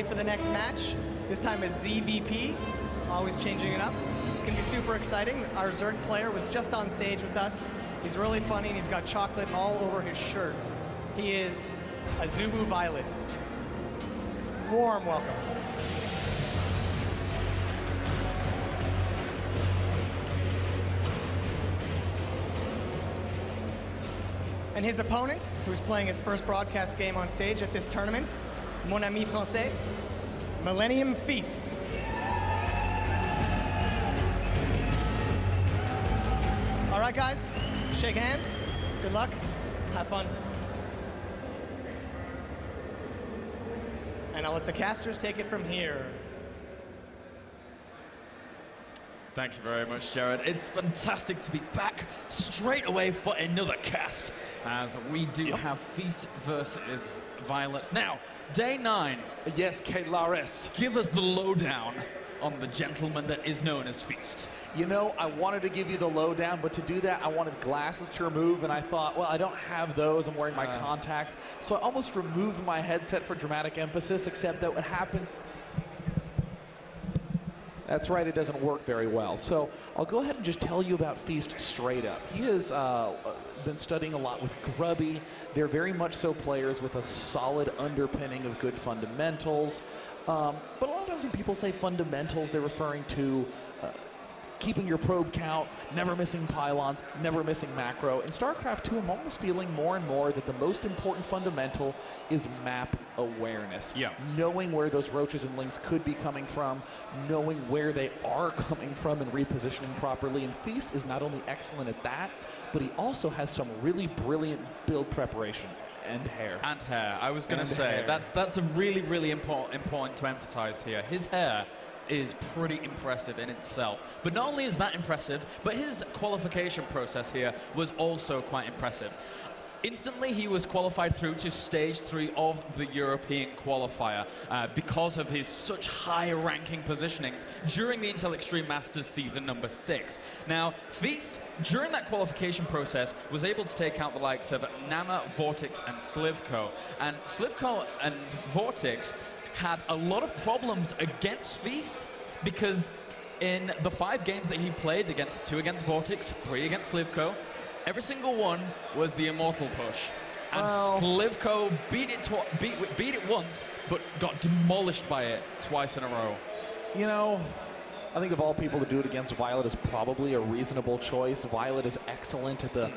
ready for the next match. This time as ZVP, always changing it up. It's gonna be super exciting. Our Zerg player was just on stage with us. He's really funny and he's got chocolate all over his shirt. He is Azubu Violet. Warm welcome. And his opponent, who's playing his first broadcast game on stage at this tournament, Mon Ami Francais, Millennium Feast. All right, guys, shake hands. Good luck. Have fun. And I'll let the casters take it from here. Thank you very much, Jared. It's fantastic to be back straight away for another cast, as we do have Feast versus Violet. Now, day nine. Yes, Kaelaris. Give us the lowdown on the gentleman that is known as Feast. You know, I wanted to give you the lowdown, but to do that, I wanted glasses to remove, and I thought, well, I don't have those. I'm wearing my Uh. contacts. So I almost removed my headset for dramatic emphasis, except that what happens. That's right, it doesn't work very well. So I'll go ahead and just tell you about Feast straight up. He has uh, been studying a lot with Grubby. They're very much so players with a solid underpinning of good fundamentals. Um, but a lot of times when people say fundamentals, they're referring to uh, keeping your probe count, never missing pylons, never missing macro. In StarCraft 2, I'm almost feeling more and more that the most important fundamental is map awareness. Yeah. Knowing where those roaches and lings could be coming from, knowing where they are coming from and repositioning properly. And Feast is not only excellent at that, but he also has some really brilliant build preparation and hair. And hair. I was going to say hair. that's that's a really really important important to emphasize here. His hair is pretty impressive in itself. But not only is that impressive, but his qualification process here was also quite impressive. Instantly, he was qualified through to stage three of the European qualifier uh, because of his such high-ranking positionings during the Intel Extreme Masters season number six. Now, Feast, during that qualification process, was able to take out the likes of Nama, Vortex, and Slivko. And Slivko and Vortex had a lot of problems against Feast because in the five games that he played against two against Vortex, three against Slivko, every single one was the immortal push. And Well- Slivko beat it beat, beat it once, but got demolished by it twice in a row. You know, I think of all people to do it against Violet is probably a reasonable choice. Violet is excellent at the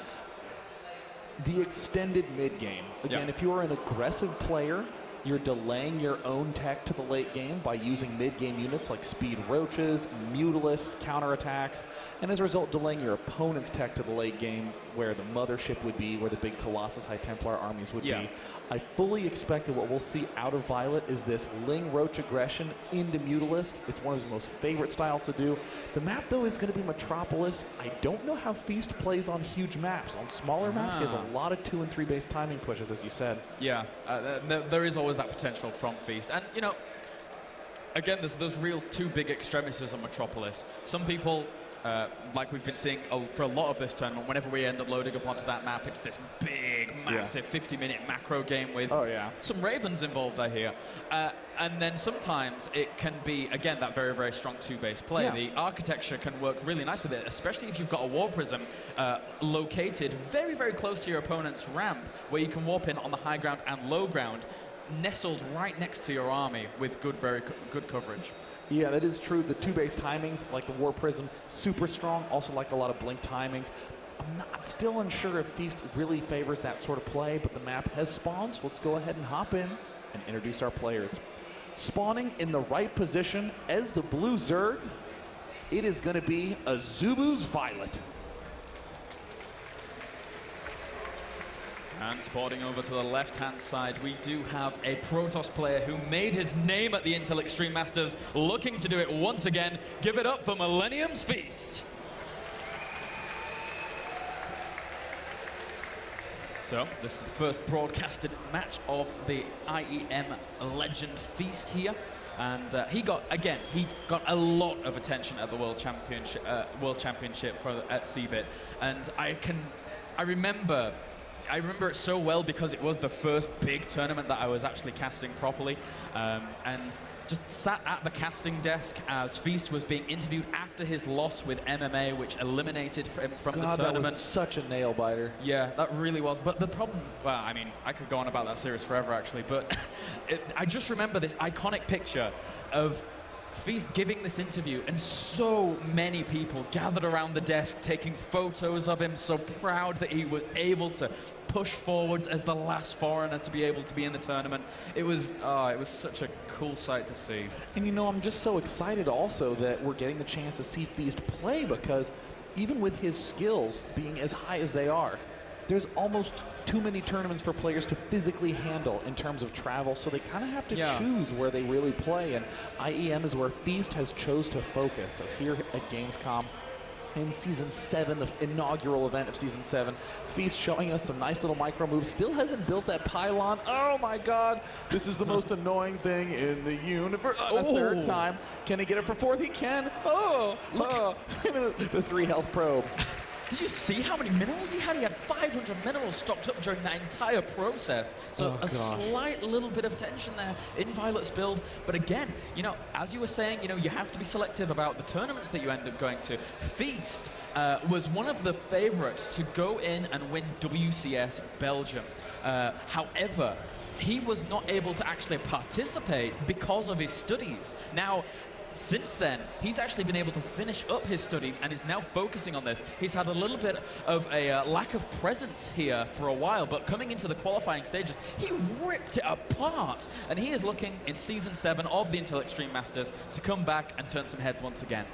the extended mid game. Again, Yeah. if you are an aggressive player, you're delaying your own tech to the late game by using mid game units like speed roaches, mutalisks, counterattacks, and as a result, delaying your opponent's tech to the late game where the mothership would be, where the big Colossus High Templar armies would Yeah. be. I fully expect that what we'll see out of Violet is this Ling Roach aggression into Mutalisk. It's one of his most favorite styles to do. The map, though, is going to be Metropolis. I don't know how Feast plays on huge maps. On smaller maps, he has a Ah. lot of two and three base timing pushes, as you said. Yeah, uh, th- th- there is always that potential from Feast. And, you know, again, there's those real two big extremities on Metropolis. Some people, uh, like we've been seeing a- for a lot of this tournament, whenever we end up loading up onto that map, it's this big, massive 50-minute macro game with Oh, yeah. some Ravens involved, I hear. Uh, and then sometimes it can be, again, that very, very strong two-base play. Yeah. The architecture can work really nice with it, especially if you've got a War Prism uh, located very, very close to your opponent's ramp, where you can warp in on the high ground and low ground, nestled right next to your army with good, very co- good coverage. Yeah, that is true. The two base timings, like the War Prism, super strong. Also, like a lot of blink timings. I'm, not, I'm still unsure if Feast really favors that sort of play, but the map has spawned, let's go ahead and hop in and introduce our players. Spawning in the right position as the Blue Zerg, it is going to be a Zubu's Violet. And sporting over to the left-hand side, we do have a Protoss player who made his name at the Intel Extreme Masters, looking to do it once again. Give it up for Millennium's Feast. So, this is the first broadcasted match of the IEM Legend Feast here. And uh, he got, again, he got a lot of attention at the World Championship, uh, World Championship for, at CeBIT. And I can, I remember I remember it so well because it was the first big tournament that I was actually casting properly, um, and just sat at the casting desk as Feast was being interviewed after his loss with MMA, which eliminated him from God, the that tournament. was such a nail biter. Yeah, that really was. But the problem, well, I mean, I could go on about that series forever, actually. But it, I just remember this iconic picture of Feast giving this interview, and so many people gathered around the desk taking photos of him, so proud that he was able to push forwards as the last foreigner to be able to be in the tournament. It was, oh, it was such a cool sight to see. And you know, I'm just so excited also that we're getting the chance to see Feast play because even with his skills being as high as they are, there's almost too many tournaments for players to physically handle in terms of travel, so they kind of have to Yeah. choose where they really play. And IEM is where Feast has chose to focus. So here at Gamescom, in season seven, the inaugural event of season seven. Feast showing us some nice little micro moves. Still hasn't built that pylon. Oh my God, this is the most annoying thing in the universe. Uh, a third Oh. time. Can he get it for fourth? He can. Oh, oh. the three health probe. Did you see how many minerals he had? He had 500 minerals stocked up during that entire process. So Oh, a gosh. slight little bit of tension there in Violet's build. But again, you know, as you were saying, you know, you have to be selective about the tournaments that you end up going to. Feast uh, was one of the favorites to go in and win WCS Belgium. Uh, however, he was not able to actually participate because of his studies. Now, since then, he's actually been able to finish up his studies and is now focusing on this. He's had a little bit of a uh, lack of presence here for a while, but coming into the qualifying stages, he ripped it apart. And he is looking in season seven of the Intel Extreme Masters to come back and turn some heads once again.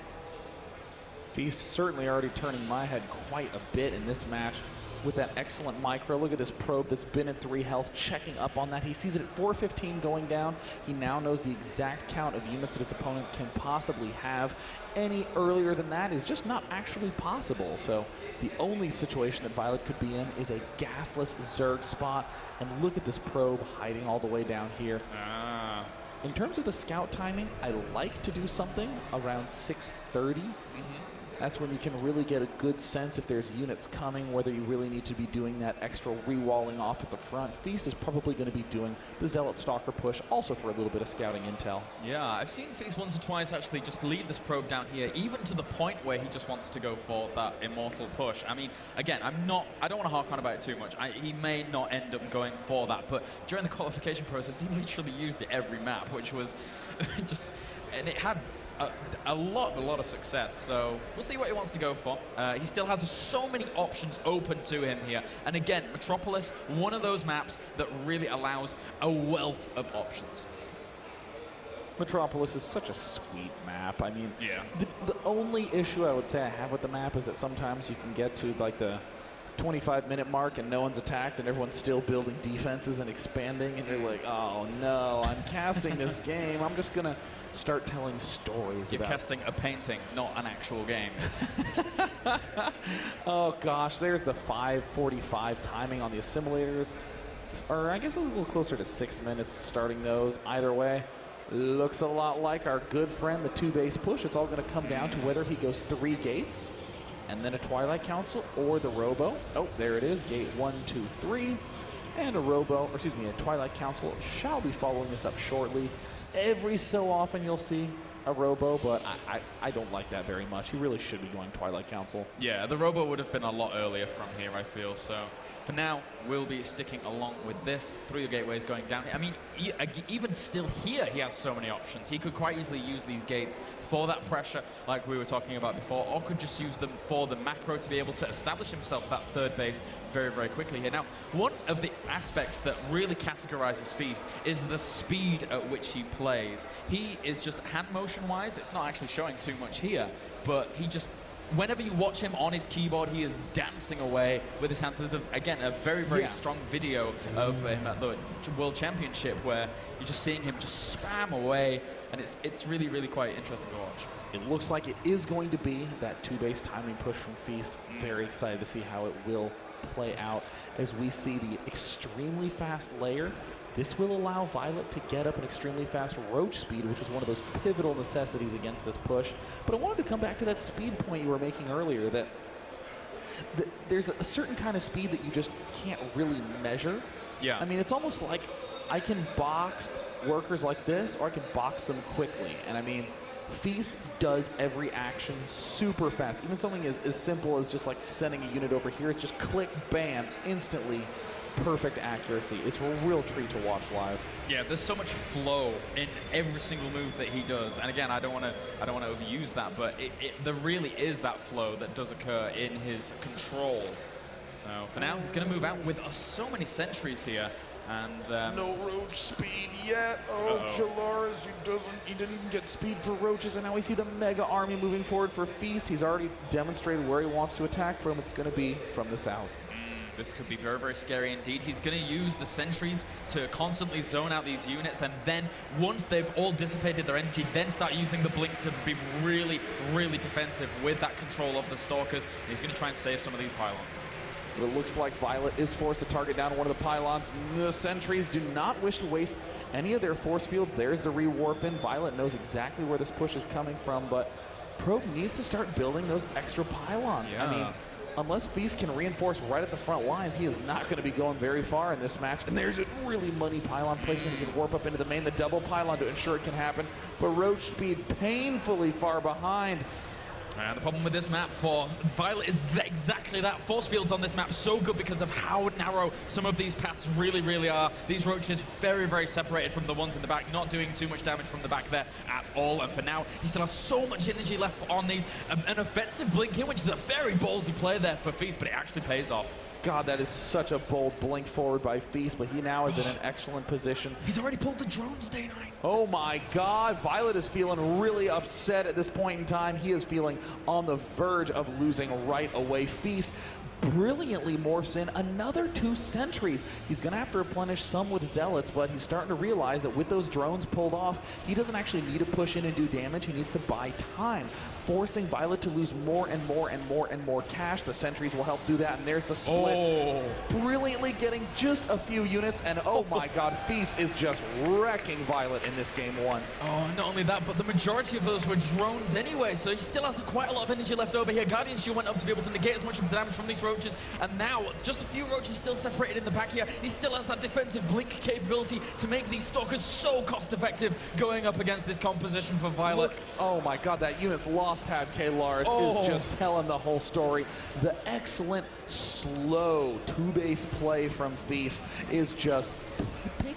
Feast certainly already turning my head quite a bit in this match with that excellent micro. Look at this probe that's been at three health, checking up on that. He sees it at 415 going down. He now knows the exact count of units that his opponent can possibly have. Any earlier than that is just not actually possible. So the only situation that Violet could be in is a gasless Zerg spot. And look at this probe hiding all the way down here. Ah. In terms of the scout timing, I like to do something around 6:30. That's when you can really get a good sense if there's units coming, whether you really need to be doing that extra re-walling off at the front. Feast is probably going to be doing the Zealot Stalker push, also for a little bit of scouting intel. Yeah, I've seen Feast once or twice actually just leave this probe down here, even to the point where he just wants to go for that immortal push. I mean, again, I'm not, I don't want to hark on about it too much. I, he may not end up going for that, but during the qualification process, he literally used it every map, which was just, and it had a, a lot, a lot of success. So we'll see what he wants to go for. Uh, he still has so many options open to him here. And again, Metropolis, one of those maps that really allows a wealth of options. Metropolis is such a sweet map. I mean, Yeah. the, the only issue I would say I have with the map is that sometimes you can get to like the 25 minute mark and no one's attacked and everyone's still building defenses and expanding and you're like, oh no, I'm casting this game. I'm just gonna start telling stories You're casting a painting, not an actual game. oh gosh, there's the 5:45 timing on the assimilators, or I guess a little closer to six minutes starting those. Either way. Looks a lot like our good friend, the two base push. It's all going to come down to whether he goes three gates and then a Twilight Council or the Robo. Oh, there it is. Gate one, two, three. And a Robo, or excuse me, a Twilight Council shall be following this up shortly. Every so often you'll see a Robo, but I, I, I don't like that very much. He really should be going Twilight Council. yeah, the Robo would have been a lot earlier from here, I feel. So for now, we'll be sticking along with this. Through the gateways going down. I mean, e- uh, even still here, he has so many options. He could quite easily use these gates for that pressure, like we were talking about before, or could just use them for the macro to be able to establish himself that third base very, very quickly here. Now, one of the aspects that really categorizes Feast is the speed at which he plays. He is just hand motion wise, it's not actually showing too much here, but he just whenever you watch him on his keyboard, he is dancing away with his hands. There's, a, again, a very, very Yeah. strong video of him at the World Championship where you're just seeing him just spam away, and it's, it's really, really quite interesting to watch. It looks like it is going to be that two base timing push from Feast. Mm. Very excited to see how it will play out as we see the extremely fast lair. This will allow Violet to get up an extremely fast roach speed, which is one of those pivotal necessities against this push. But I wanted to come back to that speed point you were making earlier that th- there's a certain kind of speed that you just can't really measure. Yeah. I mean, it's almost like I can box workers like this, or I can box them quickly. And I mean, Feast does every action super fast. Even something as, as simple as just like sending a unit over here, it's just click, bam, instantly perfect accuracy. It's a real treat to watch live. Yeah, there's so much flow in every single move that he does, and again, I don't want to, I don't want to overuse that, but it, it, there really is that flow that does occur in his control. So for now, he's going to move out with uh, so many sentries here, and um, No roach speed yet. Oh, Uh-oh. Kaelaris, he doesn't. He didn't even get speed for roaches, and now we see the mega army moving forward for Feast. He's already demonstrated where he wants to attack from. It's going to be from the south. This could be very, very scary indeed. He's going to use the sentries to constantly zone out these units, and then once they've all dissipated their energy, then start using the blink to be really, really defensive with that control of the stalkers. He's going to try and save some of these pylons. But it looks like Violet is forced to target down one of the pylons. The sentries do not wish to waste any of their force fields. There's the rewarp in. Violet knows exactly where this push is coming from, but Probe needs to start building those extra pylons. I mean, unless Feast can reinforce right at the front lines, he is not going to be going very far in this match. And there's a really money pylon placement. He can warp up into the main, the double pylon to ensure it can happen. But Roach Speed painfully far behind. And the problem with this map for Violet is that exactly that. Force fields on this map so good because of how narrow some of these paths really, really are. These roaches very, very separated from the ones in the back, not doing too much damage from the back there at all. And for now, he still has so much energy left on these. Um, an offensive blink here, which is a very ballsy play there for Feast, but it actually pays off. God, that is such a bold blink forward by Feast, but he now is in an excellent position. He's already pulled the drones, Day 9. Oh my God, Violet is feeling really upset at this point in time. He is feeling on the verge of losing right away. Feast brilliantly morphs in another two sentries. He's going to have to replenish some with Zealots, but he's starting to realize that with those drones pulled off, he doesn't actually need to push in and do damage. He needs to buy time, forcing Violet to lose more and more and more and more cash. The sentries will help do that, and there's the split Oh. brilliantly getting just a few units, and oh my god, Feast is just wrecking Violet in this game one. Oh, not only that, but the majority of those were drones anyway, so he still has quite a lot of energy left over here. Guardian Shield went up to be able to negate as much of the damage from these roaches, and now just a few roaches still separated in the back here. He still has that defensive blink capability to make these stalkers so cost effective going up against this composition for Violet. Look, oh my god, that unit's lost tab Kaelaris Oh. is just telling the whole story. The excellent slow two-base play from Feast is just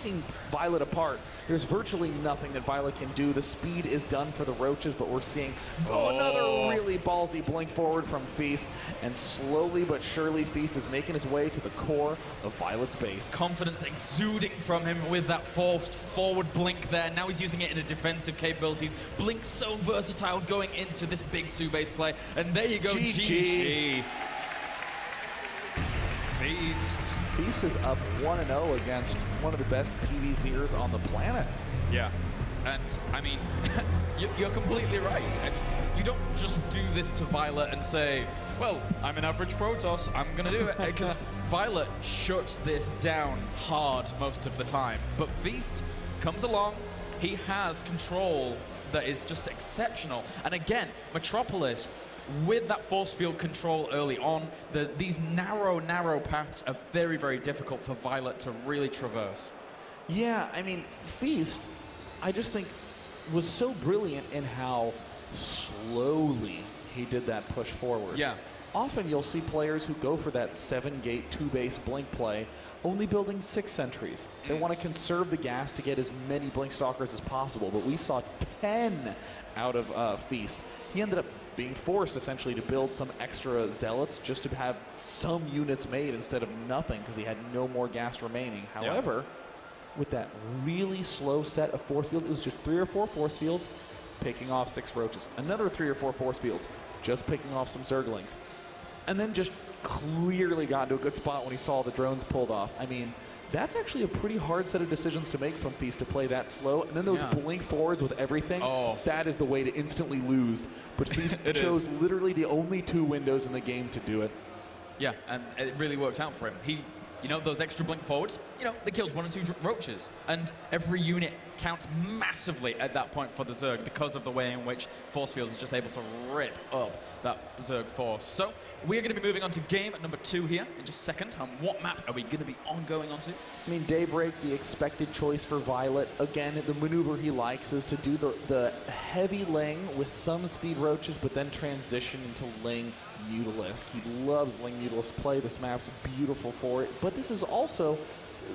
taking Violet apart. There's virtually nothing that Violet can do. The speed is done for the Roaches, but we're seeing oh, Oh. another really ballsy blink forward from Feast, and slowly but surely Feast is making his way to the core of Violet's base. Confidence exuding from him with that forced forward blink there. Now he's using it in a defensive capabilities. Blink so versatile going into this big two base play. And there you go, GG. GG. Feast. Feast is up 1 0 against one of the best PVZers on the planet. Yeah. And I mean, you- you're completely right. And you don't just do this to Violet and say, well, I'm an average Protoss, I'm going to do it. Because Violet shuts this down hard most of the time. But Feast comes along, he has control that is just exceptional. And again, Metropolis, with that force field control early on, the, these narrow, narrow paths are very, very difficult for Violet to really traverse. Yeah, I mean, Feast, I just think, was so brilliant in how slowly he did that push forward. Yeah. Often you'll see players who go for that seven gate, two base blink play, only building six sentries. They mm. want to conserve the gas to get as many blink stalkers as possible, but we saw 10 out of uh, Feast. He ended up being forced essentially to build some extra zealots just to have some units made instead of nothing because he had no more gas remaining. Yeah. However, with that really slow set of force fields, it was just three or four force fields, picking off six roaches. Another three or four force fields, just picking off some zerglings. And then just clearly got into a good spot when he saw the drones pulled off. I mean, that's actually a pretty hard set of decisions to make from Feast to play that slow. And then those Yeah. blink forwards with everything, Oh. that is the way to instantly lose. But Feast chose is. literally the only two windows in the game to do it. Yeah, and it really worked out for him. He, you know, those extra blink forwards, you know, they killed one or two roaches, and every unit counts massively at that point for the Zerg because of the way in which Force Fields is just able to rip up that Zerg force. So we're going to be moving on to game number two here in just a second. And what map are we going to be on going on? I mean, Daybreak, the expected choice for Violet. Again, the maneuver he likes is to do the, the heavy Ling with some speed roaches, but then transition into Ling Mutalisk. He loves Ling Mutalisk play. This map's beautiful for it. But this is also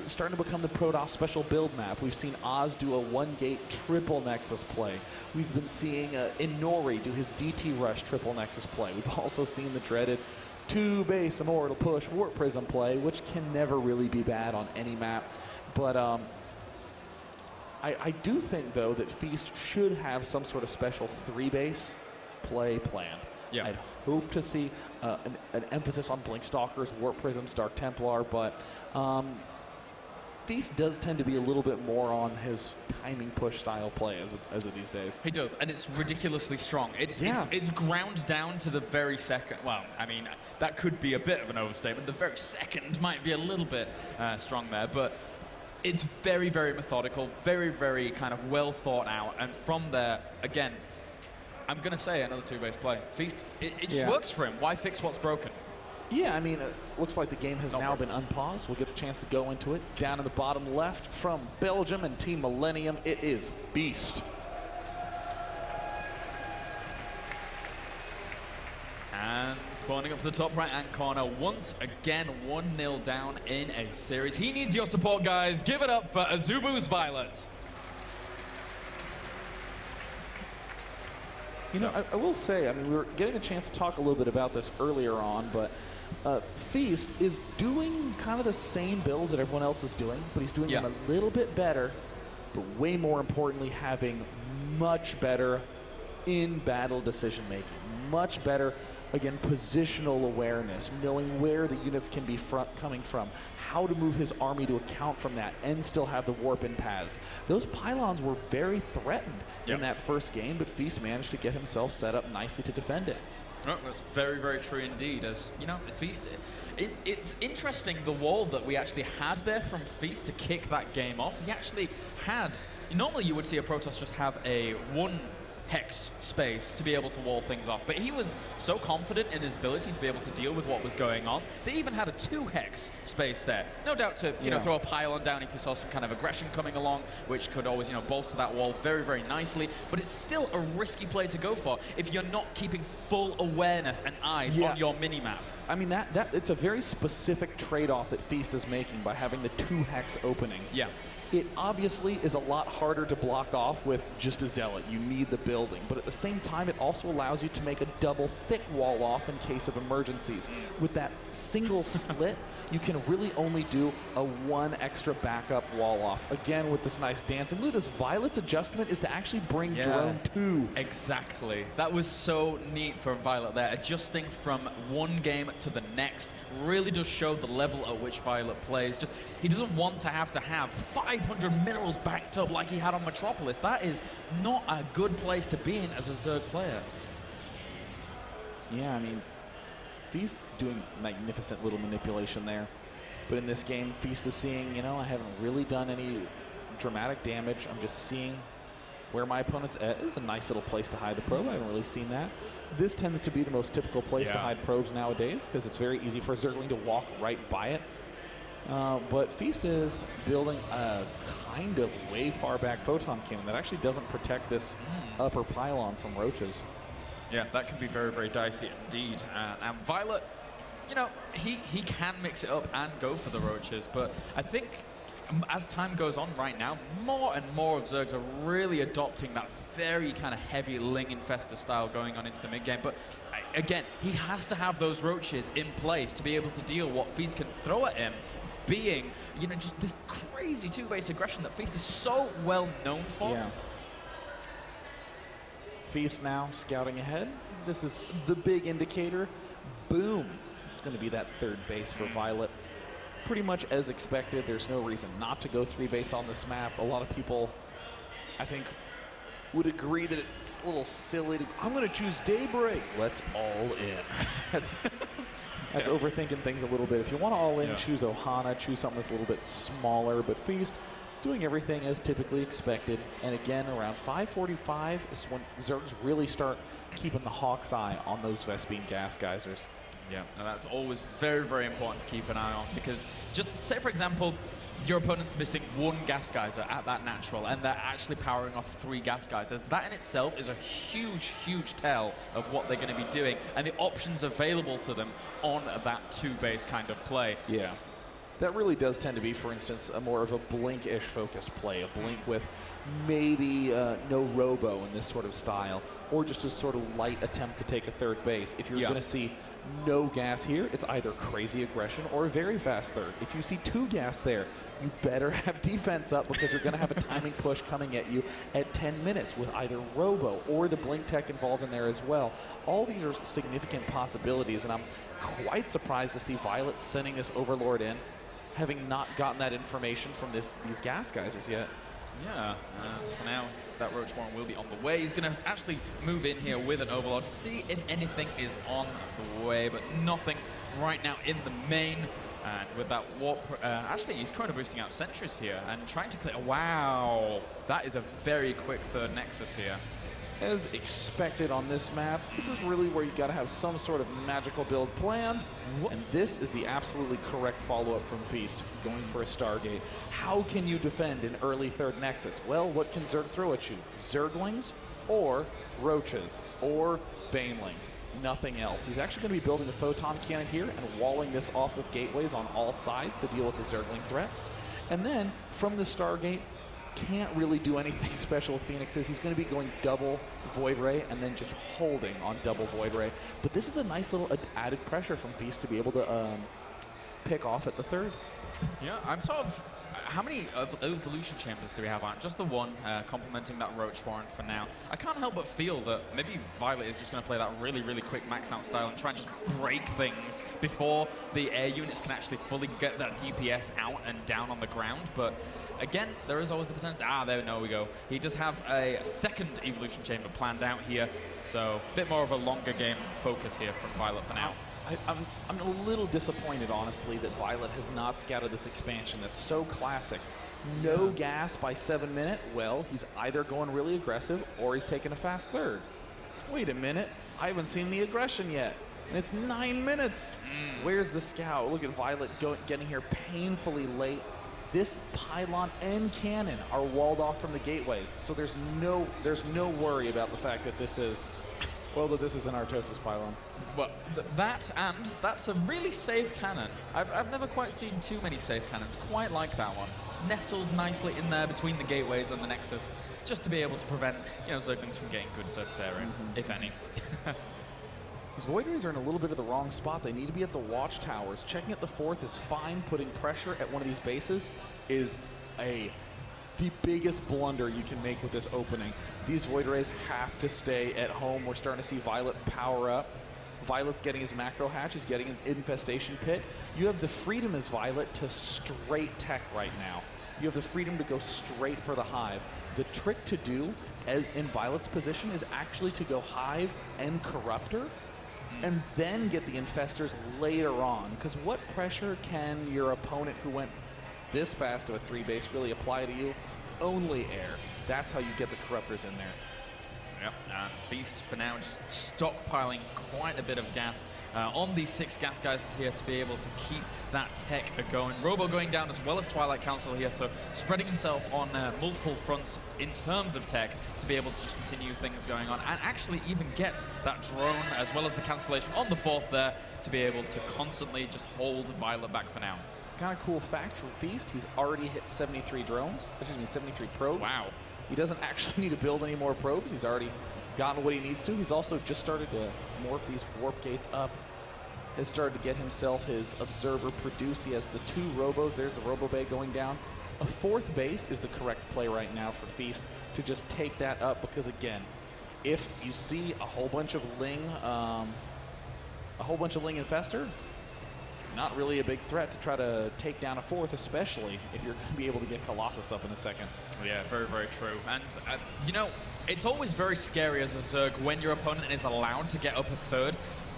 starting to become the Protoss special build map. We've seen Oz do a one-gate triple Nexus play. We've been seeing uh, Inori do his DT Rush triple Nexus play. We've also seen the dreaded two base immortal push warp prism play, which can never really be bad on any map. But um, I, I do think though that Feast should have some sort of special three base play planned. Yeah. I'd hope to see uh, an, an emphasis on Blink Stalkers, Warp Prisms, Dark Templar, but um, Feast does tend to be a little bit more on his timing push style play as of, as of these days. He does, and it's ridiculously strong. It's, Yeah. it's it's ground down to the very second. Well, I mean, that could be a bit of an overstatement. The very second might be a little bit uh, strong there, but it's very, very methodical, very, very kind of well thought out. And from there, again, I'm going to say another two base play. Feast, it, it just Yeah. works for him. Why fix what's broken? Yeah, I mean, it looks like the game has now been unpaused. We'll get the chance to go into it. Down in the bottom left from Belgium and Team Millennium, it is Feast. And spawning up to the top right hand corner, once again 1 0 down in a series. He needs your support, guys. Give it up for Azubu's Violet. You know, I, I will say, I mean, we were getting a chance to talk a little bit about this earlier on, but uh, Feast is doing kind of the same builds that everyone else is doing, but he's doing Yeah. them a little bit better, but way more importantly, having much better in battle decision making, much better. Again, positional awareness, knowing where the units can be front coming from, how to move his army to account from that, and still have the warp in paths. Those pylons were very threatened Yep. in that first game, but Feast managed to get himself set up nicely to defend it. Oh, that's very, very true indeed. As you know, Feast. It, it's interesting the wall that we actually had there from Feast to kick that game off. He actually had. Normally, you would see a Protoss just have a one hex space to be able to wall things off, but he was so confident in his ability to be able to deal with what was going on. They even had a two hex space there. No doubt to you know throw a pylon down if you saw some kind of aggression coming along, which could always you know bolster that wall very, very nicely. But it's still a risky play to go for if you're not keeping full awareness and eyes Yeah. on your mini map. I mean that that it's a very specific trade-off that Feast is making by having the two hex opening. Yeah. It obviously is a lot harder to block off with just a zealot. You need the building, but at the same time, it also allows you to make a double thick wall off in case of emergencies. With that single slit, you can really only do a one extra backup wall off. Again, with this nice dancing. Look at this. Violet's adjustment is to actually bring Yeah. drone two. Exactly. That was so neat for Violet there. Adjusting from one game to the next really does show the level at which Violet plays. Just he doesn't want to have to have 500 minerals backed up like he had on Metropolis. That is not a good place to be in as a Zerg player. Yeah, I mean, Feast doing magnificent little manipulation there. But in this game, Feast is seeing, you know, I haven't really done any dramatic damage. I'm just seeing where my opponent's at. This is a nice little place to hide the probe. I haven't really seen that. This tends to be the most typical place to hide probes nowadays because it's very easy for a Zergling to walk right by it. Uh, but Feast is building a kind of way far back photon cannon that actually doesn't protect this upper pylon from roaches. Yeah, that can be very, very dicey indeed. Uh, and Violet, you know, he, he can mix it up and go for the roaches, but I think as time goes on right now, more and more of Zergs are really adopting that very kind of heavy Ling Infestor style going on into the mid game. But again, he has to have those roaches in place to be able to deal what Feast can throw at him, being, you know, just this crazy two base aggression that Feast is so well known for. Yeah. Feast now scouting ahead. This is the big indicator. Boom. It's going to be that third base for Violet. Pretty much as expected. There's no reason not to go three base on this map. A lot of people, I think, would agree that it's a little silly. To, I'm going to choose Daybreak. Let's all in. That's That's Yeah. overthinking things a little bit. If you want to all in, Yeah. choose Ohana, choose something that's a little bit smaller. But Feast, doing everything as typically expected. And again, around 5:45 is when Zergs really start keeping the hawk's eye on those Vespene gas geysers. Yeah, and that's always very, very important to keep an eye on because just say, for example, your opponent's missing one gas geyser at that natural and they're actually powering off three gas geysers. That in itself is a huge, huge tell of what they're going to be doing and the options available to them on that two base kind of play. Yeah. That really does tend to be, for instance, a more of a blink-ish focused play, a blink with maybe uh, no robo in this sort of style, or just a sort of light attempt to take a third base. If you're Yeah. going to see no gas here, it's either crazy aggression or a very fast third. If you see two gas there, you better have defense up because you're going to have a timing push coming at you at 10 minutes with either robo or the blink tech involved in there as well. All these are significant possibilities, and I'm quite surprised to see Violet sending this Overlord in having not gotten that information from this these gas geysers yet. Yeah, uh, for now, that Roach Warren will be on the way. He's going to actually move in here with an Overlord, see if anything is on the way, but nothing right now in the main. And with that warp, uh, actually, he's kind of boosting out sentries here and trying to clear. Wow, that is a very quick third Nexus here. As expected on this map, this is really where you got to have some sort of magical build planned, and this is the absolutely correct follow-up from Feast, going for a Stargate. How can you defend an early third Nexus? Well, what can Zerg throw at you? Zerglings, or Roaches, or Banelings. Nothing else. He's actually going to be building a Photon Cannon here and walling this off with gateways on all sides to deal with the Zergling threat. And then, from the Stargate, can't really do anything special with Phoenixes. He's going to be going double Void Ray and then just holding on double Void Ray. But this is a nice little ad- added pressure from Feast to be able to um, pick off at the third. Yeah, I'm sort of. How many evolution chambers do we have on? Just the one, uh, complementing that Roach Warren for now. I can't help but feel that maybe Violet is just going to play that really, really quick max out style and try and just break things before the air units can actually fully get that DPS out and down on the ground. But again, there is always the potential. Ah, there, no, we go. He does have a second evolution chamber planned out here, so a bit more of a longer game focus here from Violet for now. I, I'm, I'm a little disappointed, honestly, that Violet has not scouted this expansion. That's so classic. No gas by seven minute. Well, he's either going really aggressive or he's taking a fast third. Wait a minute. I haven't seen the aggression yet. And it's nine minutes. Where's the scout? Look at Violet go, getting here painfully late. This pylon and cannon are walled off from the gateways, so there's no there's no worry about the fact that this is well that this is an Artosis pylon. Well, that and that's a really safe cannon. I've, I've never quite seen too many safe cannons quite like that one. Nestled nicely in there between the gateways and the Nexus, just to be able to prevent, you know, Zerglings from getting good surface area, mm-hmm. if any. These Void Rays are in a little bit of the wrong spot. They need to be at the watchtowers. Checking at the fourth is fine. Putting pressure at one of these bases is a the biggest blunder you can make with this opening. These Void Rays have to stay at home. We're starting to see Violet power up. Violet's getting his macro hatch. He's getting an infestation pit. You have the freedom as Violet to straight tech right now. You have the freedom to go straight for the hive. The trick to do eh, in Violet's position is actually to go hive and corruptor and then get the infestors later on. Because what pressure can your opponent who went this fast to a three base really apply to you? Only air. That's how you get the corruptors in there. Yep, and Feast for now just stockpiling quite a bit of gas uh, on these six gas guys here to be able to keep that tech going. Robo going down as well as Twilight Council here, so spreading himself on uh, multiple fronts in terms of tech to be able to just continue things going on and actually even get that drone as well as the cancellation on the fourth there to be able to constantly just hold Violet back for now. Kind of cool fact from Feast, he's already hit 73 drones, excuse me, 73 probes. Wow. He doesn't actually need to build any more probes. He's already gotten what he needs to. He's also just started to morph these warp gates up. Has started to get himself his observer produced. He has the two robos. There's the robo bay going down. A fourth base is the correct play right now for Feast to just take that up because again, if you see a whole bunch of Ling, um, a whole bunch of Ling Infestor, not really a big threat to try to take down a fourth, especially if you're going to be able to get Colossus up in a second. Yeah, very, very true. And, uh, you know, it's always very scary as a Zerg when your opponent is allowed to get up a third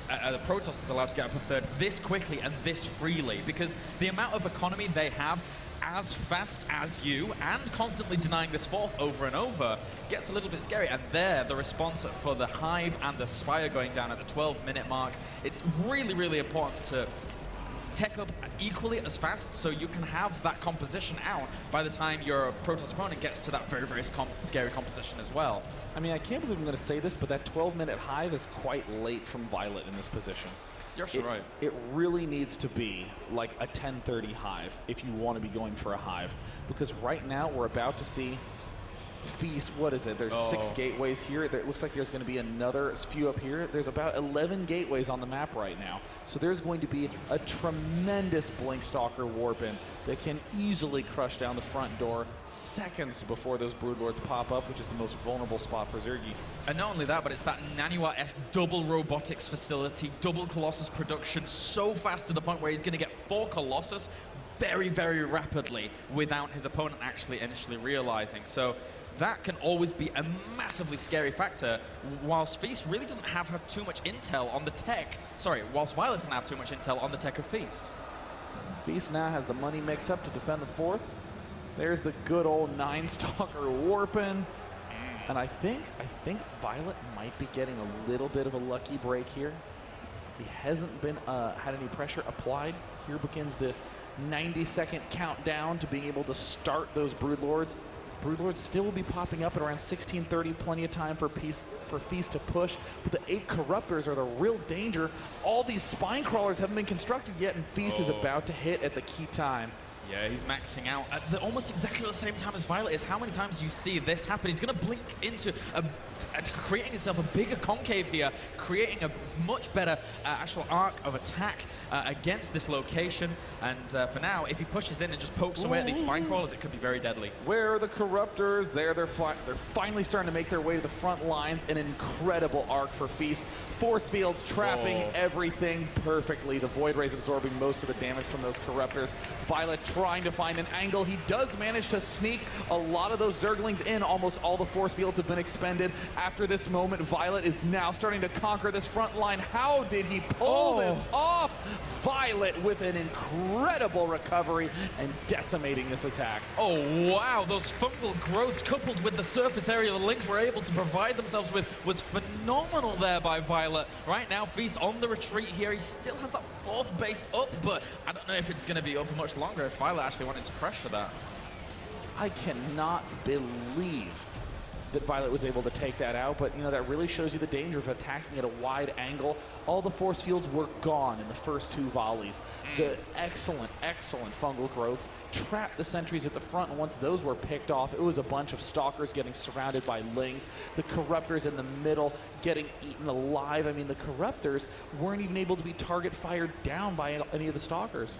uh, the Protoss is allowed to get up a third this quickly and this freely because the amount of economy they have as fast as you and constantly denying this fourth over and over gets a little bit scary. And there, the response for the Hive and the Spire going down at the 12 minute mark, it's really, really important to tech up equally as fast so you can have that composition out by the time your Protoss opponent gets to that very, very comp scary composition as well. I mean, I can't believe I'm going to say this, but that 12-minute hive is quite late from Violet in this position. You're it, right. It really needs to be like a 1030 hive if you want to be going for a hive. Because right now we're about to see feast. What is it? There's oh. six gateways here. There, it looks like there's going to be another few up here. There's about 11 gateways on the map right now. So there's going to be a tremendous Blink Stalker warp in that can easily crush down the front door seconds before those Broodlords pop up, which is the most vulnerable spot for Zergi. And not only that, but it's that Naniwa-esque double robotics facility, double Colossus production, so fast to the point where he's going to get four Colossus very, very rapidly without his opponent actually initially realizing. So that can always be a massively scary factor, whilst Feast really doesn't have, too much intel on the tech. Sorry, whilst Violet doesn't have too much intel on the tech of Feast. Feast now has the money mix up to defend the fourth. There's the good old Nine Stalker warping. And I think, I think Violet might be getting a little bit of a lucky break here. He hasn't been uh, had any pressure applied. Here begins the 90 second countdown to being able to start those Broodlords. Broodlords still will be popping up at around 1630, plenty of time for peace for Feast to push. But the eight Corruptors are the real danger. All these Spine Crawlers haven't been constructed yet, and Feast oh. is about to hit at the key time. Yeah, he's maxing out at the, almost exactly the same time as Violet is. How many times do you see this happen? He's going to blink into a, a, creating himself a bigger concave here, creating a much better uh, actual arc of attack uh, against this location. And uh, for now, if he pushes in and just pokes away at these spine crawlers, it could be very deadly. Where are the Corruptors? There, they're, fi they're finally starting to make their way to the front lines. An incredible arc for Feast. Force fields trapping everything perfectly. The Void Rays absorbing most of the damage from those Corruptors. Violet trying to find an angle. He does manage to sneak a lot of those Zerglings in. Almost all the force fields have been expended. After this moment, Violet is now starting to conquer this front line. How did he pull oh. this off? Violet with an incredible recovery and decimating this attack. Oh, wow. Those fungal growths coupled with the surface area the Lings were able to provide themselves with was phenomenal there by Violet. Right now, Feast on the retreat here. He still has that fourth base up, but I don't know if it's going to be up for much longer if Violet actually wanted to pressure that. I cannot believe that Violet was able to take that out, but you know that really shows you the danger of attacking at a wide angle. All the force fields were gone in the first two volleys. The excellent, excellent fungal growths trapped the sentries at the front, and once those were picked off, it was a bunch of stalkers getting surrounded by lings. The corruptors in the middle getting eaten alive. I mean, the corruptors weren't even able to be target fired down by any of the stalkers.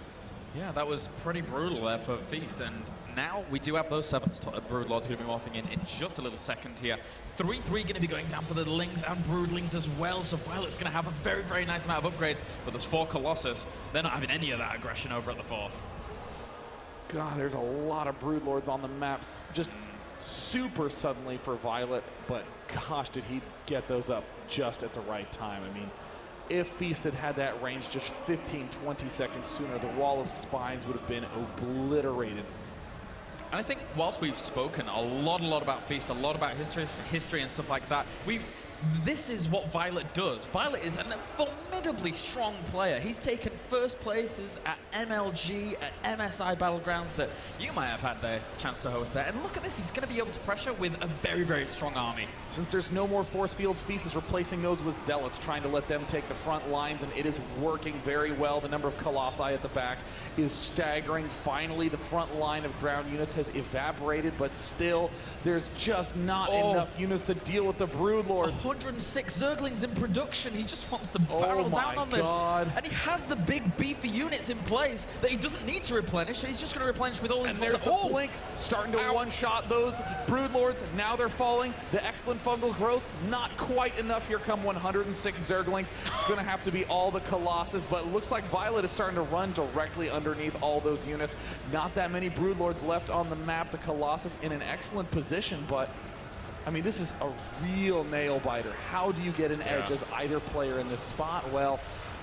Yeah, that was pretty brutal there for Feast, and now we do have those seven uh, Broodlords going to be morphing in in just a little second here. 3-3 going to be going down for the Lings and Broodlings as well, so Violet's going to have a very, very nice amount of upgrades, but there's four Colossus. They're not having any of that aggression over at the fourth. God, there's a lot of Broodlords on the maps. Just super suddenly for Violet, but gosh, did he get those up just at the right time. I mean, if Feast had had that range just 15, 20 seconds sooner, the wall of spines would have been obliterated. And I think whilst we've spoken a lot, a lot about Feast, a lot about history, history and stuff like that, we this is what Violet does. Violet is a formidably strong player. He's taken first places at MLG, at MSI Battlegrounds that you might have had the chance to host there. And look at this, he's going to be able to pressure with a very, very strong army. Since there's no more force fields, Feast is replacing those with Zealots, trying to let them take the front lines, and it is working very well. The number of Colossi at the back is staggering. Finally, the front line of ground units has evaporated, but still, there's just not oh. enough units to deal with the Broodlords. Oh. 106 Zerglings in production. He just wants to oh barrel oh down on God. this. And he has the big beefy units in place that he doesn't need to replenish. He's just going to replenish with all these. And there's the oh. blink starting to one-shot those Broodlords. Now they're falling. The excellent fungal growth, not quite enough. Here come 106 Zerglings. It's going to have to be all the Colossus, but it looks like Violet is starting to run directly underneath all those units. Not that many Broodlords left on the map. The Colossus in an excellent position, but I mean, this is a real nail biter. How do you get an edge as either player in this spot? Well,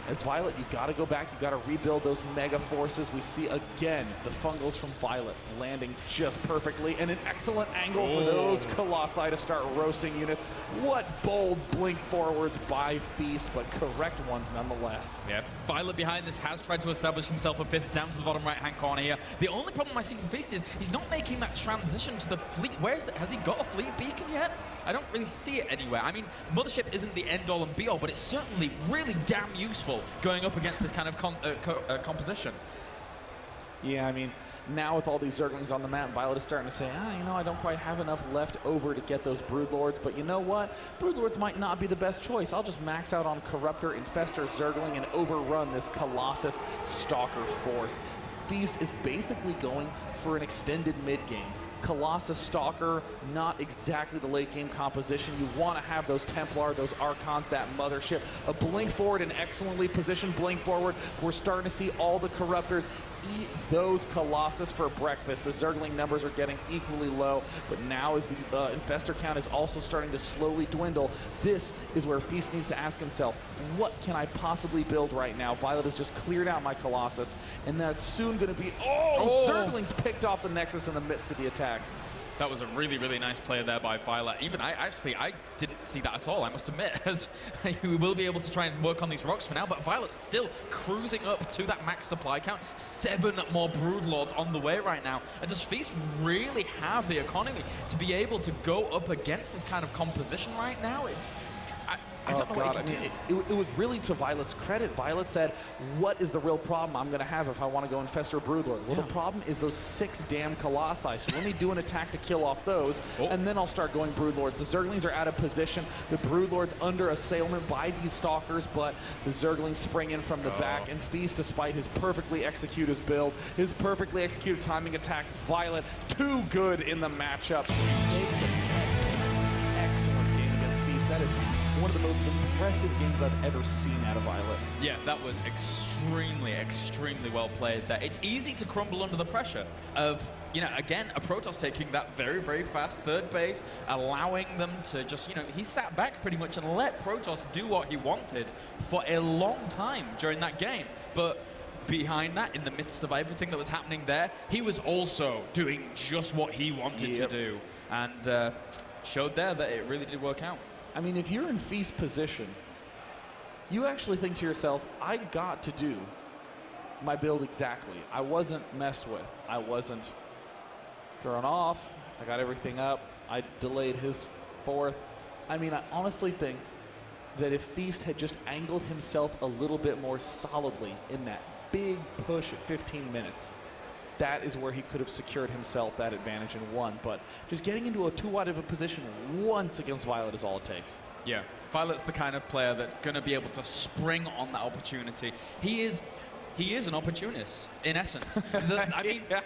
as Violet, you got to go back. You got to rebuild those mega forces. We see again the fungals from Violet landing just perfectly, and an excellent angle for oh. those Colossi to start roasting units. What bold blink forwards by Feast, but correct ones nonetheless. Yeah, Violet behind this has tried to establish himself a fifth down to the bottom right-hand corner here. The only problem I see for Feast is he's not making that transition to the fleet. Where is that? Has he got a fleet beacon yet? I don't really see it anywhere. I mean, Mothership isn't the end-all and be-all, but it's certainly really damn useful going up against this kind of con- uh, co- uh, composition. Yeah, I mean, now with all these Zerglings on the map, Violet is starting to say, ah, you know, I don't quite have enough left over to get those Broodlords, but you know what? Broodlords might not be the best choice. I'll just max out on Corruptor, Infestor, Zergling, and overrun this Colossus Stalker force. Feast is basically going for an extended mid-game. Colossus Stalker, not exactly the late game composition. You want to have those Templar, those Archons, that mothership. A blink forward, an excellently positioned blink forward. We're starting to see all the Corruptors eat those Colossus for breakfast. The Zergling numbers are getting equally low, but now as the uh, Infestor count is also starting to slowly dwindle, this is where Feast needs to ask himself, what can I possibly build right now? Violet has just cleared out my Colossus, and that's soon going to be, oh, Oh. Zerglings picked off the Nexus in the midst of the attack. That was a really, really nice play there by Violet. Even I, actually, I didn't see that at all, I must admit, as we will be able to try and work on these rocks for now, but Violet's still cruising up to that max supply count. Seven more Broodlords on the way right now. And does Feast really have the economy to be able to go up against this kind of composition right now? It's... I, don't oh know God, what I he can mean, do. it, it, was really to Violet's credit. Violet said, "What is the real problem I'm going to have if I want to go infest Broodlord?" Well, Yeah. the problem is those six damn Colossi. So let me do an attack to kill off those, Oh. and then I'll start going Broodlords. The Zerglings are out of position. The Broodlords under assailment by these Stalkers, but the Zerglings spring in from the Oh. back and feast despite his perfectly executed build, his perfectly executed timing attack. Violet, too good in the matchup. One of the most impressive games I've ever seen out of Violet. Yeah, that was extremely, extremely well played there. It's easy to crumble under the pressure of, you know, again, a Protoss taking that very, very fast third base, allowing them to just, you know, he sat back pretty much and let Protoss do what he wanted for a long time during that game. But behind that, in the midst of everything that was happening there, he was also doing just what he wanted Yep. to do. And uh, showed there that it really did work out. I mean, if you're in Feast position, you actually think to yourself, I got to do my build exactly. I wasn't messed with. I wasn't thrown off. I got everything up. I delayed his fourth. I mean, I honestly think that if Feast had just angled himself a little bit more solidly in that big push at 15 minutes, that is where he could have secured himself that advantage and won. But just getting into a too wide of a position once against Violet is all it takes. Yeah, Violet's the kind of player that's going to be able to spring on that opportunity. He is, he is an opportunist in essence. The- I mean, yeah.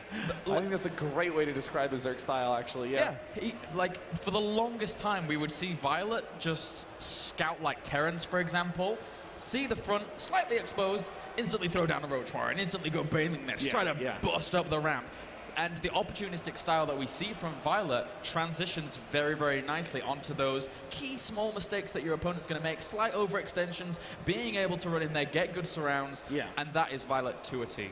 I think that's a great way to describe the Zerg style, actually. Yeah. yeah, he, like for the longest time, we would see Violet just scout like Terrans, for example, see the front slightly exposed, instantly throw down the Roach Warren, and instantly go Baneling Nest, Yeah, try to yeah. bust up the ramp. And the opportunistic style that we see from Violet transitions very, very nicely onto those key small mistakes that your opponent's going to make, slight overextensions, being able to run in there, get good surrounds, Yeah. and that is Violet to a T.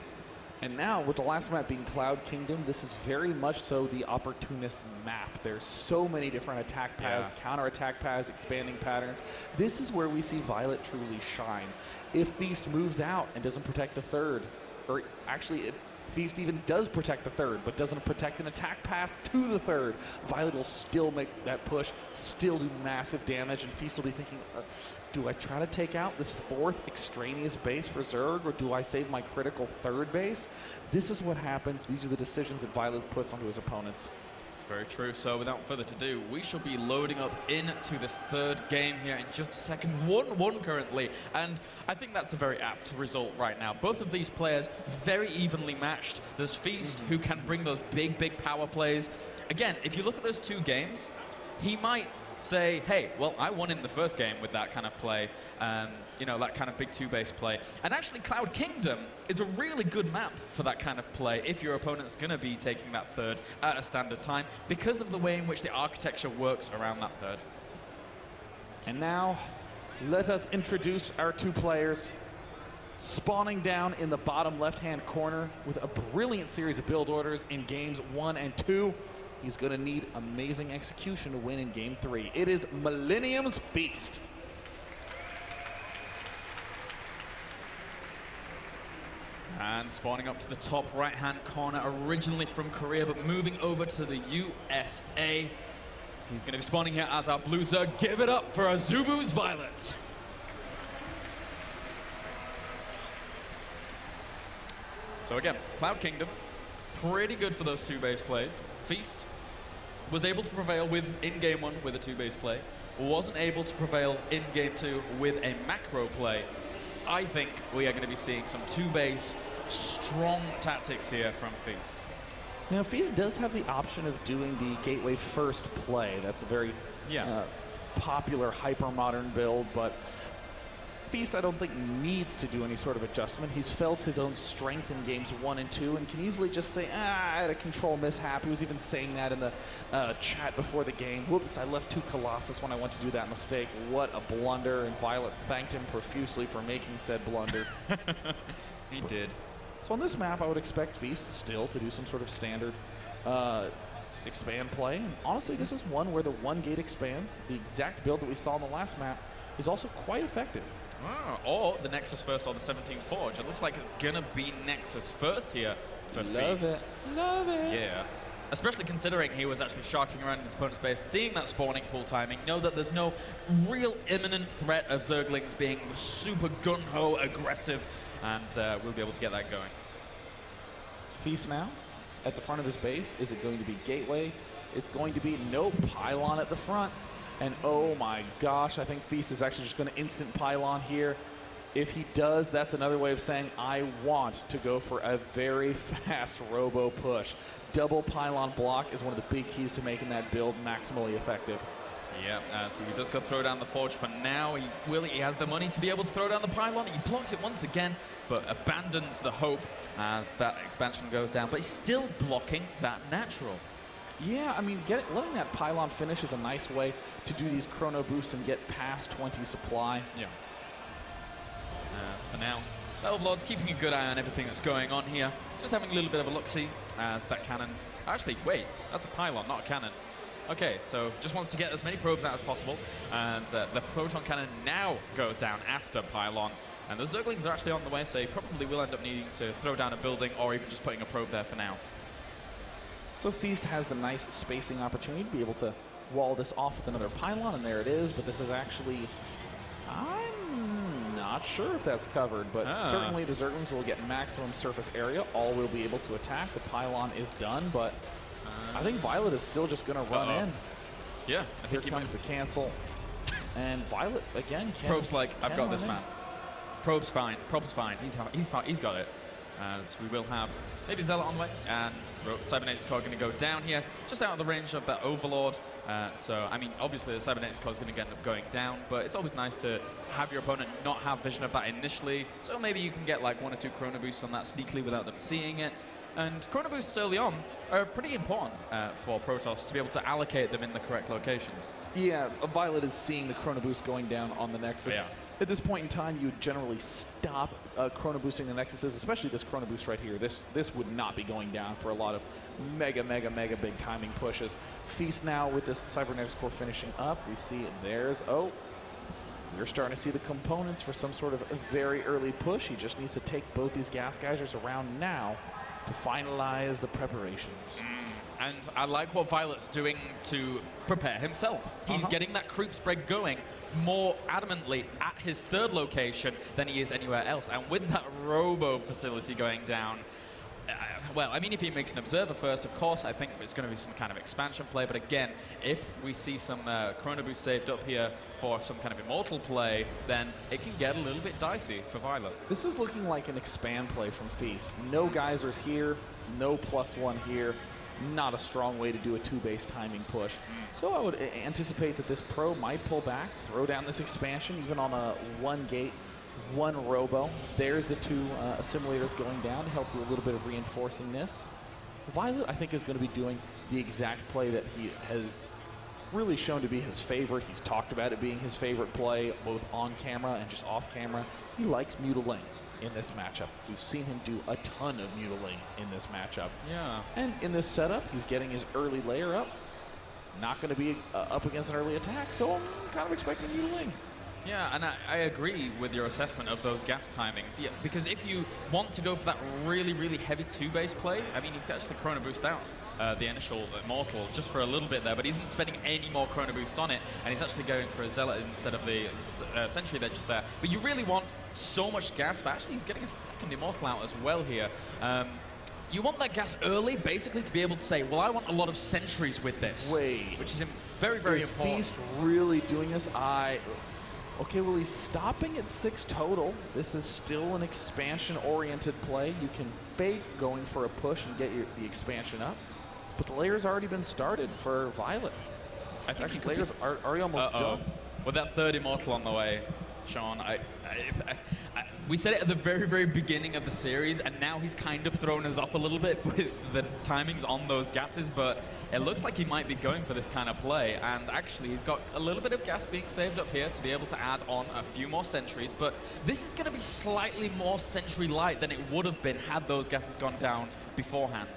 And now, with the last map being Cloud Kingdom, this is very much so the opportunist map. There's so many different attack paths, Yeah. counter attack paths, expanding patterns. This is where we see Violet truly shine. If Feast moves out and doesn't protect the third, or actually, if Feast even does protect the third, but doesn't protect an attack path to the third, Violet will still make that push, still do massive damage, and Feast will be thinking, uh, do I try to take out this fourth extraneous base for Zerg, or do I save my critical third base? This is what happens. These are the decisions that Violet puts onto his opponents. Very true. So without further ado, we shall be loading up into this third game here in just a second. 1-1 currently, and I think that's a very apt result right now. Both of these players very evenly matched. There's Feast, mm-hmm. who can bring those big, big power plays. Again, if you look at those two games, he might say, hey, well, I won in the first game with that kind of play, um, you know, that kind of big two-base play. And actually, Cloud Kingdom is a really good map for that kind of play if your opponent's going to be taking that third at a standard time because of the way in which the architecture works around that third. And now, let us introduce our two players. Spawning down in the bottom left-hand corner with a brilliant series of build orders in games one and two. He's going to need amazing execution to win in game three. It is Millennium's Feast. And spawning up to the top right-hand corner, originally from Korea, but moving over to the USA. He's going to be spawning here as our Blue. Give it up for Azubu's Violet. So again, Cloud Kingdom, pretty good for those two base plays. Feast was able to prevail with in game one with a two base play, wasn't able to prevail in game two with a macro play. I think we are going to be seeing some two base strong tactics here from Feast. Now, Feast does have the option of doing the Gateway first play. That's a very Yeah. uh, popular hyper-modern build, but Feast, I don't think, needs to do any sort of adjustment. He's felt his own strength in games one and two and can easily just say, ah, I had a control mishap. He was even saying that in the uh, chat before the game. Whoops, I left two Colossus when I went to do that mistake. What a blunder. And Violet thanked him profusely for making said blunder. He did. So on this map, I would expect Feast still to do some sort of standard uh, expand play. And honestly, this is one where the one gate expand, the exact build that we saw on the last map, is also quite effective. Ah, or the Nexus first or the 17 Forge. It looks like it's gonna be Nexus first here for Love Feast. it. Love it. Yeah. Especially considering he was actually sharking around in his opponent's base, seeing that spawning pool timing, know that there's no real imminent threat of Zerglings being super gun-ho aggressive, and uh, we'll be able to get that going. It's Feast now at the front of his base. Is it going to be Gateway? It's going to be no pylon at the front. And oh my gosh, I think Feast is actually just going to instant pylon here. If he does, that's another way of saying I want to go for a very fast robo push. Double pylon block is one of the big keys to making that build maximally effective. Yeah, uh, so he does go throw down the Forge for now. He will, he has the money to be able to throw down the Pylon. He blocks it once again, but abandons the hope as that expansion goes down. But he's still blocking that natural. Yeah, I mean, get, letting that pylon finish is a nice way to do these chrono boosts and get past 20 supply. Yeah. As for now, Lord's keeping a good eye on everything that's going on here. Just having a little bit of a look-see as that cannon... Actually, wait, that's a pylon, not a cannon. Okay, so just wants to get as many probes out as possible. And uh, the photon cannon now goes down after pylon. And the Zerglings are actually on the way, so he probably will end up needing to throw down a building or even just putting a probe there for now. So Feast has the nice spacing opportunity to be able to wall this off with another pylon, and there it is, but this is actually... I'm not sure if that's covered, but Ah. certainly the Zerglings will get maximum surface area. All will be able to attack. The pylon is done, but I think Violet is still just going to run Uh-oh. in. Yeah, I Here think he comes the cancel. And Violet, again, can Probe's like, I've got this, man. Probe's fine. Probe's fine. He's he's fine. He's got it. As we will have maybe Zealot on the way, and Cybernetics Core going to go down here, just out of the range of that Overlord. Uh, so, I mean, obviously the Cybernetics Core is going to end up going down, but it's always nice to have your opponent not have vision of that initially. So maybe you can get like one or two Chrono Boosts on that sneakily without them seeing it. And Chrono Boosts early on are pretty important uh, for Protoss to be able to allocate them in the correct locations. Yeah, Violet is seeing the Chrono Boost going down on the Nexus. Yeah. At this point in time, you would generally stop uh, Chrono Boosting the Nexuses, especially this Chrono Boost right here. This this would not be going down for a lot of mega, mega, mega big timing pushes. Feast now with this Cybernetics Core finishing up. We see there's, oh, we're starting to see the components for some sort of a very early push. He just needs to take both these gas geysers around now to finalize the preparations. And I like what Violet's doing to prepare himself. He's Uh-huh. getting that creep spread going more adamantly at his third location than he is anywhere else. And with that robo facility going down, uh, well, I mean, if he makes an observer first, of course, I think it's going to be some kind of expansion play. But again, if we see some uh, Chrono Boost saved up here for some kind of immortal play, then it can get a little bit dicey for Violet. This is looking like an expand play from Feast. No geysers here, no plus one here. Not a strong way to do a two-base timing push. So I would anticipate that this pro might pull back, throw down this expansion, even on a one gate, one robo. There's the two uh, assimilators going down to help do a little bit of reinforcing this. Violet, I think, is going to be doing the exact play that he has really shown to be his favorite. He's talked about it being his favorite play, both on camera and just off camera. He likes Mutaling in this matchup. We've seen him do a ton of Mutaling in this matchup. Yeah. And in this setup, he's getting his early lair up. Not going to be uh, up against an early attack, so I'm kind of expecting Mutaling. Yeah, and I, I agree with your assessment of those gas timings. Yeah, because if you want to go for that really, really heavy two-base play, I mean, he's actually Chrono Boost out. Uh, the initial Immortal just for a little bit there, but he isn't spending any more Chrono Boost on it, and he's actually going for a Zealot instead of the uh, Sentry that's just there. But you really want so much gas, but actually he's getting a second Immortal out as well here. Um, you want that gas early, basically, to be able to say, well, I want a lot of sentries with this. Wait. Which is very, very is important. Feast really doing this? I. Okay, well, he's stopping at six total. This is still an expansion-oriented play. You can fake going for a push and get your, the expansion up, but the lair's already been started for Violet. I think Actually, lairs are already almost Uh-oh. done. With that third immortal on the way, Sean, I, I, I, we said it at the very, very beginning of the series, and now he's kind of thrown us off a little bit with the timings on those gases, but it looks like he might be going for this kind of play, and actually he's got a little bit of gas being saved up here to be able to add on a few more sentries, but this is going to be slightly more sentry light than it would have been had those gases gone down beforehand.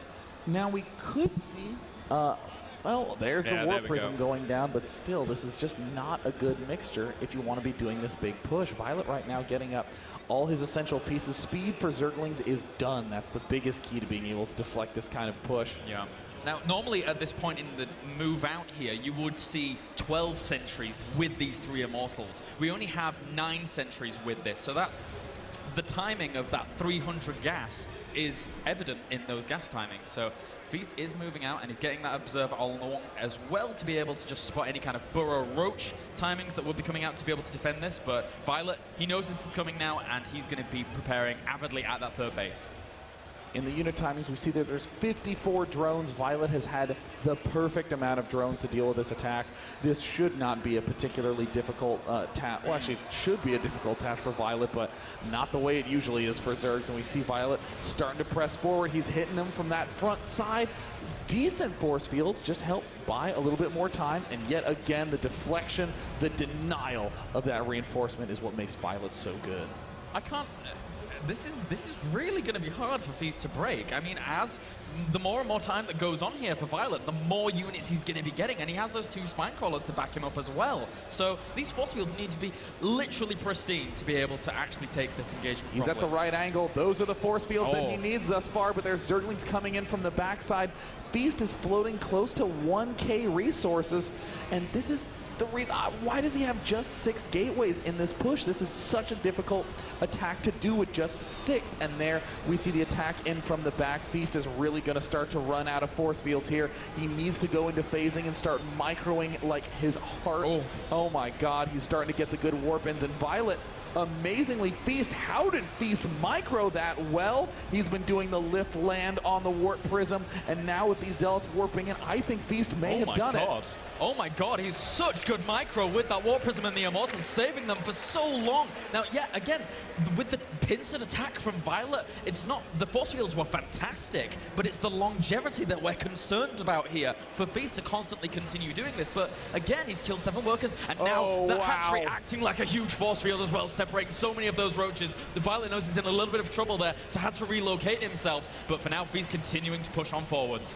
Now we could see. Uh, well, there's Yeah, the War there Prism go. going down, but still, this is just not a good mixture if you want to be doing this big push. Violet right now getting up all his essential pieces. Speed for Zerglings is done. That's the biggest key to being able to deflect this kind of push. Yeah. Now, normally at this point in the move out here, you would see 12 sentries with these three immortals. We only have nine sentries with this, so that's the timing of that 300 gas is evident in those gas timings. So Feast is moving out and he's getting that observer along as well to be able to just spot any kind of burrow roach timings that will be coming out to be able to defend this. But Violet, he knows this is coming now and he's going to be preparing avidly at that third base. In the unit timings, we see that there's 54 drones. Violet has had the perfect amount of drones to deal with this attack. This should not be a particularly difficult uh, task. Well, actually, it should be a difficult task for Violet, but not the way it usually is for Zergs. And we see Violet starting to press forward. He's hitting them from that front side. Decent force fields just help buy a little bit more time. And yet again, the deflection, the denial of that reinforcement is what makes Violet so good. I can't. This is this is really going to be hard for Feast to break. I mean, as the more and more time that goes on here for Violet, the more units he's going to be getting, and he has those two spine crawlers to back him up as well. So these force fields need to be literally pristine to be able to actually take this engagement. He's at the right angle. Those are the force fields that he Oh. needs thus far, but there's Zerglings coming in from the backside. Feast is floating close to 1k resources, and this is the re- uh, why does he have just six gateways in this push? This is such a difficult attack to do with just six, and there we see the attack in from the back. Feast is really going to start to run out of force fields here. He needs to go into phasing and start microing like his heart. Oh. Oh my God, he's starting to get the good warp-ins. And Violet, amazingly, Feast, how did Feast micro that well? He's been doing the lift land on the warp prism, and now with these zealots warping in, I think Feast may oh have my done god. it. Oh my god, he's such good micro with that War Prism and the Immortal, saving them for so long. Now, yeah, again, with the pincered attack from Violet, it's not, the force fields were fantastic, but it's the longevity that we're concerned about here for Feast to constantly continue doing this. But again, he's killed seven workers, and now Oh, that hatchery acting like a huge force field as well, separating so many of those roaches. The Violet knows he's in a little bit of trouble there, so had to relocate himself. But for now, Feast continuing to push on forwards.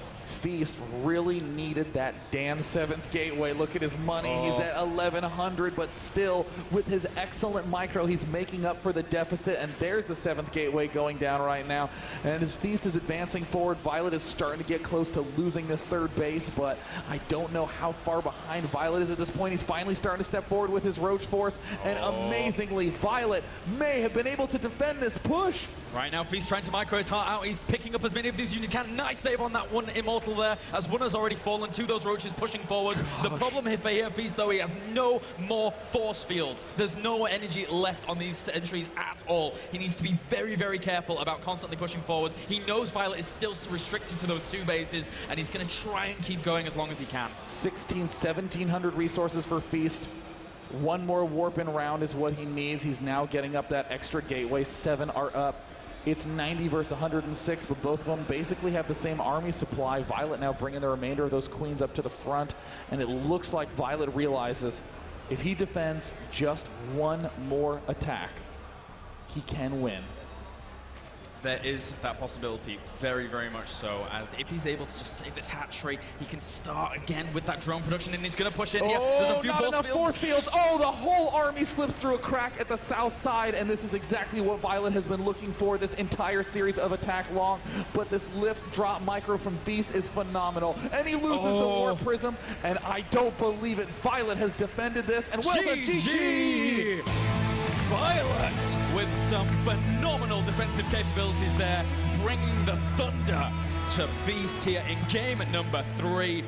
Feast really needed that damn seventh gateway. Look at his money. He's Oh. at 1100, but still, with his excellent micro, he's making up for the deficit. And there's the seventh gateway going down right now. And as Feast is advancing forward, Violet is starting to get close to losing this third base, but I don't know how far behind Violet is at this point. He's finally starting to step forward with his Roach Force. And Oh. amazingly, Violet may have been able to defend this push. Right now, Feast trying to micro his heart out. He's picking up as many of these units he can. Nice save on that one Immortal there, as one has already fallen to those roaches pushing forward. The problem here for here, Feast, though, he has no more force fields. There's no energy left on these entries at all. He needs to be very, very careful about constantly pushing forward. He knows Violet is still restricted to those two bases, and he's going to try and keep going as long as he can. 16, 1700 resources for Feast. One more warp in round is what he needs. He's now getting up that extra gateway. Seven are up. It's 90 versus 106, but both of them basically have the same army supply. Violet now bringing the remainder of those queens up to the front, and it looks like Violet realizes if he defends just one more attack, he can win there is that possibility, very, very much so, as if he's able to just save this hatchery, he can start again with that drone production, and he's going to push in oh, here. There's a oh, few not enough fields. force fields. Oh, the whole army slips through a crack at the south side, and this is exactly what Violet has been looking for this entire series of attack long. But this lift drop micro from Feast is phenomenal, and he loses oh. the War oh. Prism, and I don't believe it. Violet has defended this, and well! GG! Violet with some phenomenal defensive capabilities there, bringing the thunder to Feast here in game at number three,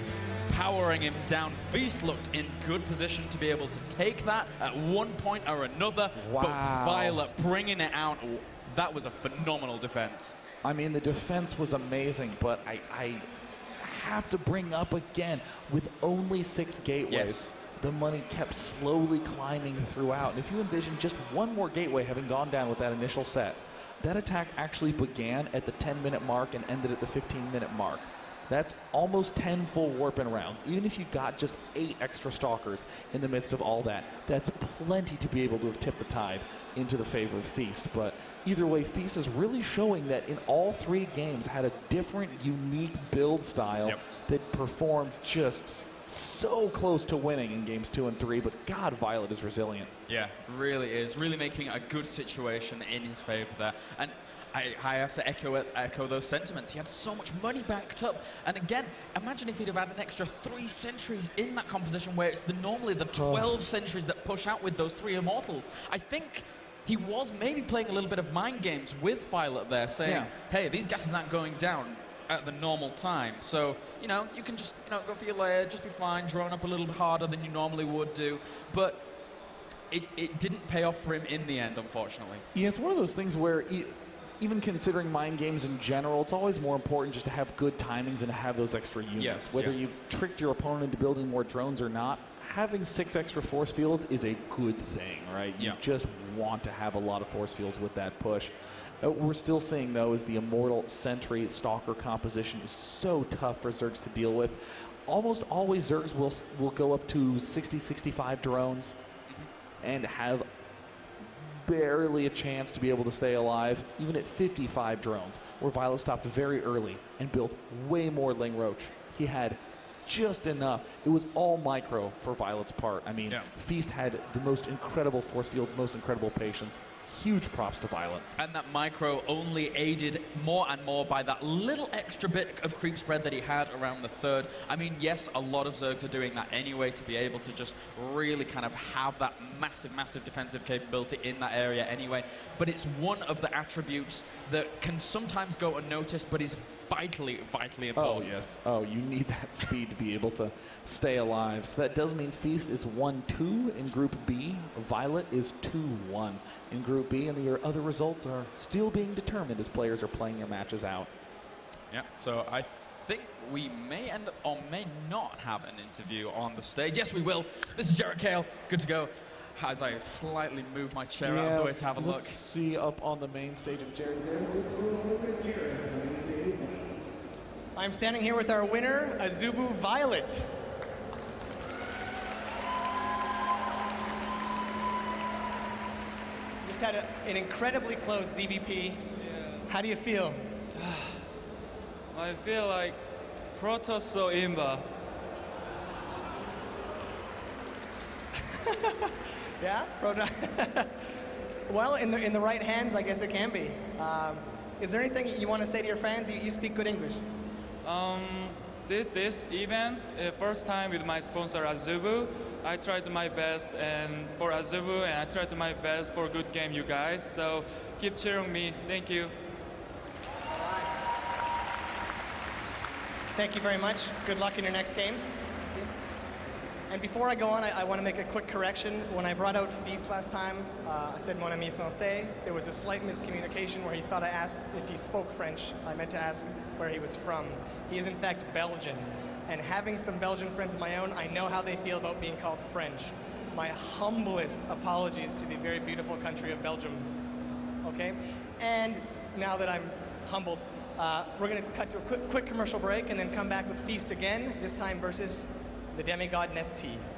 powering him down. Feast looked in good position to be able to take that at one point or another, wow. but Violet bringing it out, that was a phenomenal defense. I mean, the defense was amazing, but I, I have to bring up again, with only six gateways, yes the money kept slowly climbing throughout. And if you envision just one more gateway having gone down with that initial set, that attack actually began at the 10 minute mark and ended at the 15 minute mark. That's almost 10 full warp-in rounds. Even if you got just eight extra stalkers in the midst of all that, that's plenty to be able to have tipped the tide into the favor of Feast. But either way, Feast is really showing that in all three games had a different, unique build style yep. that performed just so close to winning in games two and three, but God, Violet is resilient. Yeah, really is. Really making a good situation in his favor there. And I, I, have to echo it, echo those sentiments. He had so much money banked up, and again, imagine if he'd have had an extra three sentries in that composition, where it's the, normally the 12 oh. sentries that push out with those three immortals. I think he was maybe playing a little bit of mind games with Violet there, saying, yeah. "Hey, these gases aren't going down at the normal time. So, you know, you can just, you know, go for your lair, just be fine, drone up a little harder than you normally would do. But it, it didn't pay off for him in the end, unfortunately. Yeah, it's one of those things where even considering mind games in general, it's always more important just to have good timings and to have those extra units. Yeah, Whether yeah. you've tricked your opponent into building more drones or not, having six extra force fields is a good thing, right? You just want to have a lot of force fields with that push. Uh, we're still seeing, though, is the Immortal Sentry Stalker composition is so tough for Zergs to deal with. Almost always Zergs will, will go up to 60, 65 drones and have barely a chance to be able to stay alive, even at 55 drones, where Violet stopped very early and built way more Ling Roach. He had just enough. It was all micro for Violet's part. I mean, yeah. Feast had the most incredible force fields, most incredible patience. Huge props to Violet. And that micro only aided more and more by that little extra bit of creep spread that he had around the third. I mean, yes, a lot of Zergs are doing that anyway to be able to just really kind of have that massive, massive defensive capability in that area anyway. But it's one of the attributes that can sometimes go unnoticed, but is vitally, vitally oh, important. Oh, yes. Oh, you need that speed to be able to stay alive. So that does mean Feast is 1-2 in Group B. Violet is 2-1 in Group B, and the other results are still being determined as players are playing their matches out. Yeah, so I think we may end up or may not have an interview on the stage. Yes, we will. This is Jared Kale. Good to go. As I slightly move my chair yeah, out of the way to have a look. Let's see up on the main stage of Jared's there. I'm standing here with our winner, Azubu Violet. Just had a, an incredibly close ZVP. Yeah. How do you feel? I feel like Protoso Imba. yeah, well, in the in the right hands, I guess it can be. Um, is there anything you want to say to your fans? You, you speak good English. Um, this, this event, uh, first time with my sponsor Azubu, I tried my best and for Azubu, and I tried my best for good game, you guys. So keep cheering me. Thank you. Thank you very much. Good luck in your next games. And before I go on, I, I want to make a quick correction. When I brought out Feast last time, uh, I said mon ami français. There was a slight miscommunication where he thought I asked if he spoke French. I meant to ask where he was from. He is in fact Belgian. And having some Belgian friends of my own, I know how they feel about being called French. My humblest apologies to the very beautiful country of Belgium. Okay? And now that I'm humbled, uh, we're going to cut to a quick, quick commercial break and then come back with Feast again, this time versus the demigod Nestea.